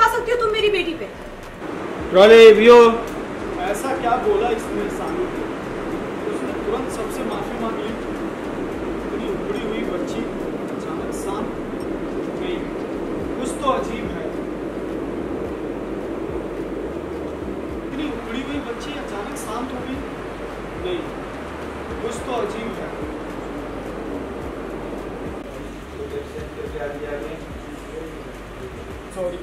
उठा सकती हो तुम मेरी बेटी पे? ट्रॉली व्यू ऐसा क्या बोला इसने सानू? उसने तुरंत सबसे माफ़ी मांग ली। इतनी उखड़ी हुई बच्ची अचानक शांत हो गई। कुछ तो अजीब है। इतनी उखड़ी हुई बच्ची अचानक शांत हो गई। नहीं कुछ तो अजीब है। सॉरी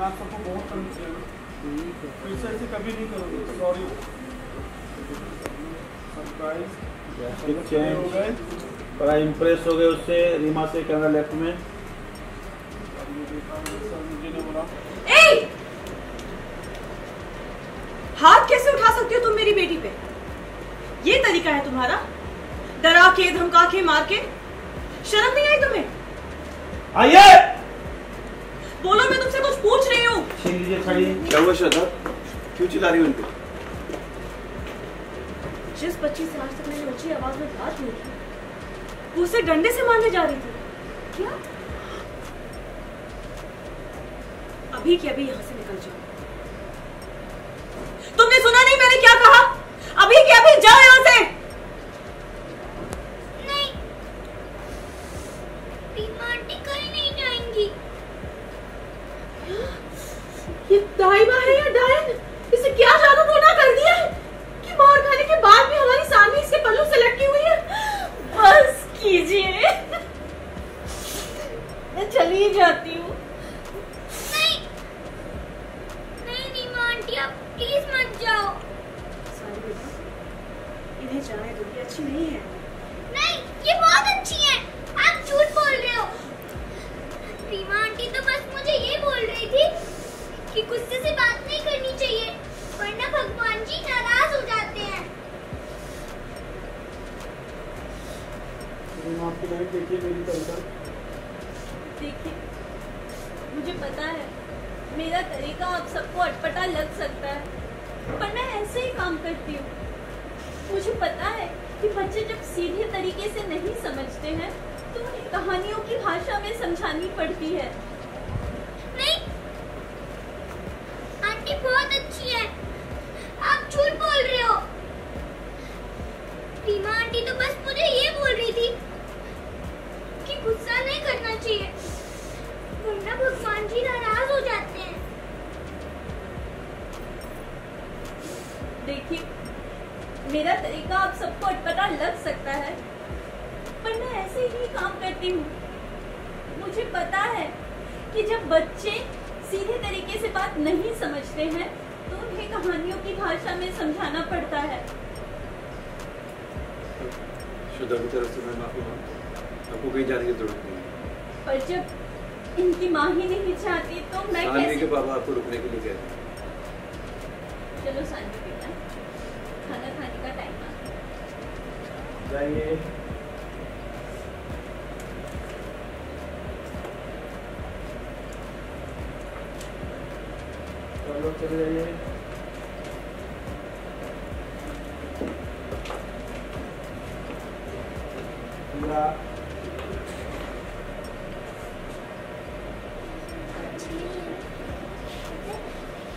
मैं आप सबको बहुत तंग किया फिर से ऐसे कभी नहीं करूँगी। सॉरी सरप्राइज़ हो बड़ा इम्प्रेस हो गए उससे रीमा से कैमरा लेफ़्ट में। अब ये देखा मैंने, सर मुझे ने बोला। ए! हाथ कैसे उठा सकती हो तुम मेरी बेटी पे? ये तरीका है तुम्हारा। डरा के धमका के मार के। शर्म नहीं आई तुम्हें? आइए! बोलो मैं तुमसे कुछ पूछ रही हूँ। क्या हुआ श्रद्धा? क्यों चिल्ला रही हो उन पे जिस बच्ची से आज तक मैंने ऊँची आवाज़ में बात नहीं की वो उसे डंडे से मारने जा रही थी। क्या? अभी के अभी यहाँ से निकल जाओ। तुमने सुना नहीं मैंने क्या कहा? अभी के अभी जाओ यहाँ से। नहीं आंटी कहीं नहीं ये दाइमा है या डायन इसे क्या जादू टोना कर दिया है? कि मार खाने के बाद भी हमारी सामने इसके पल्लू से लटकी हुई है? बस कीजिए। मैं चली जाती हूँ। नहीं। नहीं रीमा आंटी आप प्लीज़ मत जाओ। सारी बेटा इन्हें जाने दो ये अच्छी नहीं है। नहीं ये बहुत अच्छी है। आप झूठ बोल रहे हो। रीमा आंटी तो बस मुझे ये बोल रही थी कि गुस्से से बात नहीं करनी चाहिए वरना भगवान जी नाराज़ हो जाते हैं देखिए, मुझे पता है, मेरा तरीका आप सबको अटपटा लग सकता है, पर मैं ऐसे ही काम करती हूँ। मुझे पता है कि बच्चे जब सीधे तरीके से नहीं समझते हैं तो उन्हें कहानियों की भाषा में समझानी पड़ती है नहीं आंटी बहुत अच्छी है आप झूठ बोल रहे हो रीमा आंटी तो बस मुझे ये बोल रही थी कि गुस्सा नहीं करना चाहिए। वरना भगवान जी नाराज़ हो जाते हैं। देखिए मेरा तरीका आप सबको अटपटा लग सकता है पर मैं ऐसे ही काम करती हूँ। मुझे पता है कि जब बच्चे सीधे तरीके से बात नहीं समझते हैं तो उन्हें कहानियों की भाषा में समझाना पड़ता है। श्रद्धा की तरफ़ से मैं माफ़ी माँगता हूँ। आपको कहीं जाने की ज़रूरत नहीं है। पर जब इनकी माँ ही नहीं चाहती तो मैं सानवी कैसे के पापा आपको रुकने के लिए कह रहे हैं। चलो सानी बेटा खाना खाने का टाइम आ गया। जाइए। चले जाइए। पूरा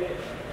fish.